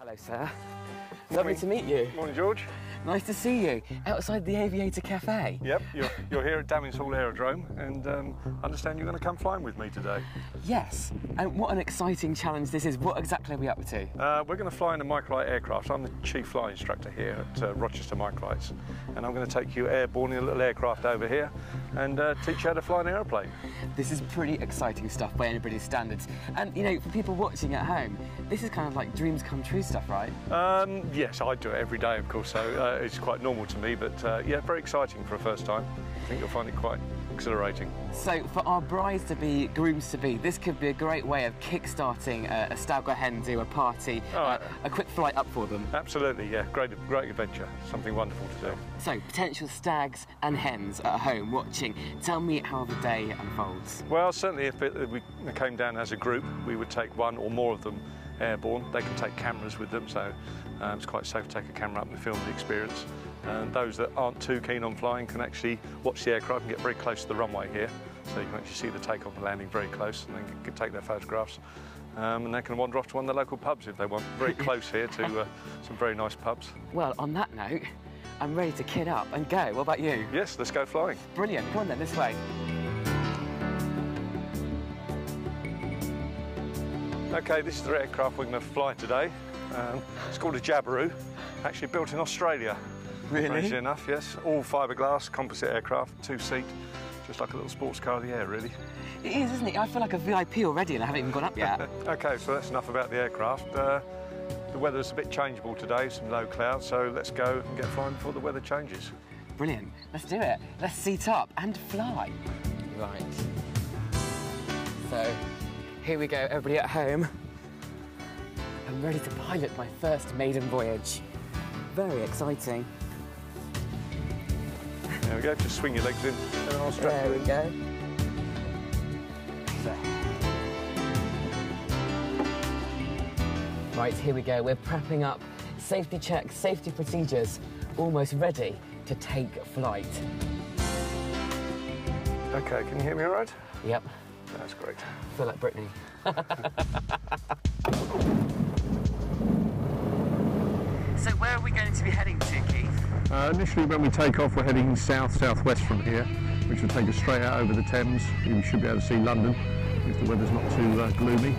Hello, sir. Lovely to meet you. Morning, George. Nice to see you outside the Aviator Cafe. Yep, you're, you're here at Damyns Hall Aerodrome, and um, I understand you're going to come flying with me today. Yes, and what an exciting challenge this is. What exactly are we up to? Uh, we're going to fly in a microlight aircraft. I'm the chief flying instructor here at uh, Rochester Microlights, and I'm going to take you airborne in a little aircraft over here and uh, teach you how to fly an aeroplane. This is pretty exciting stuff by anybody's standards. And, you know, for people watching at home, this is kind of like dreams come true stuff, right? Um, yes, I do it every day, of course, so uh, it's quite normal to me, but uh, yeah, very exciting for a first time. I think you'll find it quite exhilarating. So, for our brides to be, grooms to be, this could be a great way of kick-starting a, a stag or hen do, a party, Oh, uh, a quick flight up for them. Absolutely, yeah, great, great adventure, something wonderful to do. So, potential stags and hens at home watching, tell me how the day unfolds. Well, certainly if it, if we came down as a group, we would take one or more of them airborne. They can take cameras with them, so um, it's quite safe to take a camera up and film the experience. And those that aren't too keen on flying can actually watch the aircraft and get very close to the runway here. So you can actually see the takeoff and landing very close and then can take their photographs. Um, and they can wander off to one of the local pubs if they want. Very close here to uh, some very nice pubs. Well, on that note, I'm ready to kit up and go. What about you? Yes, let's go flying. Brilliant. Come on then, this way. Okay, this is the aircraft we're going to fly today. Um, it's called a Jabiru, actually built in Australia. Really? Strangely enough, yes. All fiberglass, composite aircraft, two seat, just like a little sports car of the air, really. It is, isn't it? I feel like a VIP already and I haven't even gone up yet. Okay, so that's enough about the aircraft. Uh, the weather's a bit changeable today, some low clouds, so let's go and get flying before the weather changes. Brilliant. Let's do it. Let's seat up and fly. Right. So, here we go, everybody at home. I'm ready to pilot my first maiden voyage. Very exciting. There we go, just swing your legs in and I'll strap There you we go. Right, here we go. We're prepping up. Safety checks, safety procedures, almost ready to take flight. Okay, can you hear me all right? Yep, That's great. feel like Brittany. so where are we going to be heading to, Keith? Uh, initially, when we take off, we're heading south southwest from here, which will take us straight out over the Thames. We should be able to see London if the weather's not too uh, gloomy.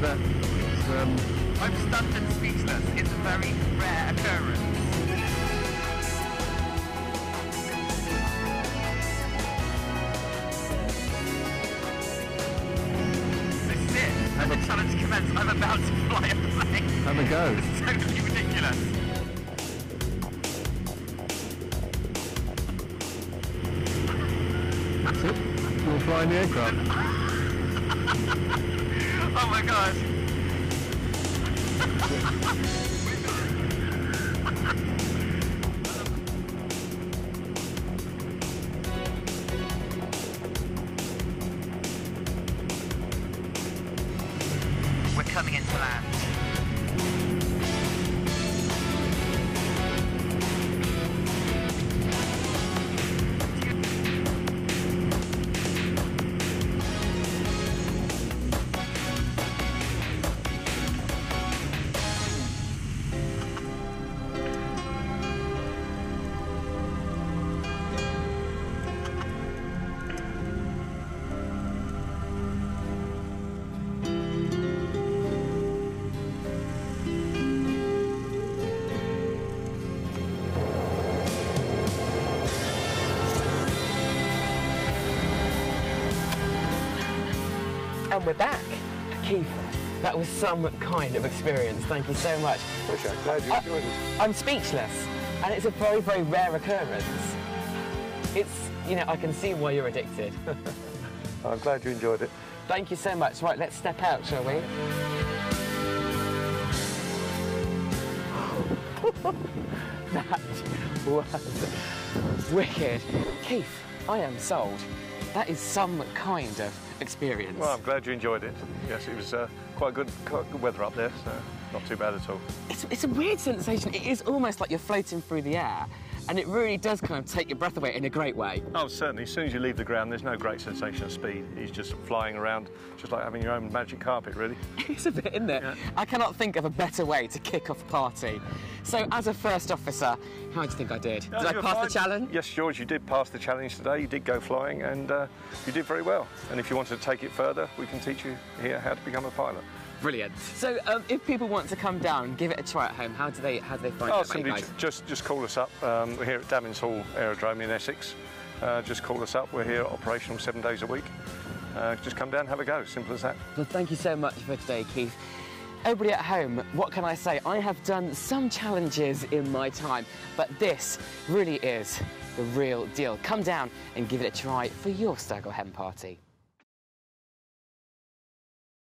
That. Um, I'm stunned and speechless. It's a very rare occurrence. This is it. And the challenge commences. I'm about to fly a plane. have a go. It's totally ridiculous. That's it. We'll fly the aircraft. Oh my gosh. We're coming into land. And we're back. Keith, that was some kind of experience. Thank you so much. Pleasure. Glad you enjoyed it. I'm speechless, and it's a very, very rare occurrence. It's, you know, I can see why you're addicted. I'm glad you enjoyed it. Thank you so much. Right, let's step out, shall we? that was wicked. Keith, I am sold. That is some kind of experience. Well, I'm glad you enjoyed it. Yes, it was uh, quite good, quite good weather up there, so not too bad at all. It's, it's a weird sensation. It is almost like you're floating through the air, and it really does kind of take your breath away in a great way. Oh, certainly. As soon as you leave the ground, there's no great sensation of speed. He's just flying around, just like having your own magic carpet, really. It's a bit, isn't it? Yeah. I cannot think of a better way to kick off a party. So, as a first officer, how do you think I did? Did No, I pass fine. the challenge? Yes, George, you did pass the challenge today. You did go flying, and uh, you did very well. And if you wanted to take it further, we can teach you here how to become a pilot. Brilliant. So, um, if people want to come down give it a try at home, how do they how do they find Oh, out about simply j- just just call us up. Um, we're here at Damyns Hall Aerodrome in Essex. Uh, just call us up. We're here operational seven days a week. Uh, just come down have a go. Simple as that. Well, thank you so much for today, Keith. Everybody at home, what can I say? I have done some challenges in my time, but this really is the real deal. Come down and give it a try for your Stag or Hen party.